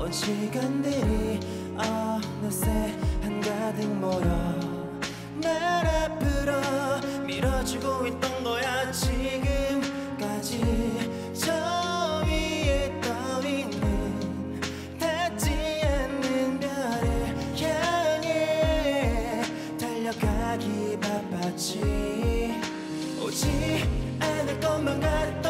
온 시간들이 어느새 한가득 모여 날 앞으로 밀어주고 있던 거야. 지금까지 저 위에 떠있는 닿지 않는 별을 향해 달려가기 바빴지. 오지 않을 것만 같던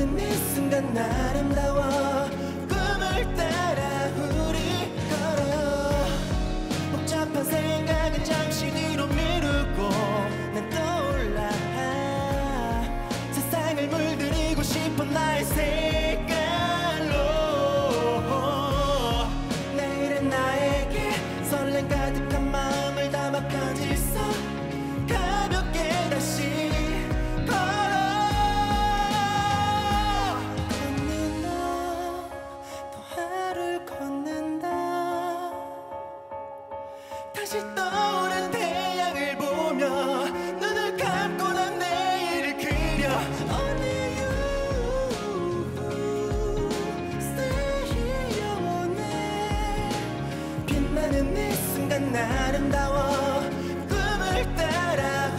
지금 이 순간 아름다워. 순간 아름다워 꿈을 따라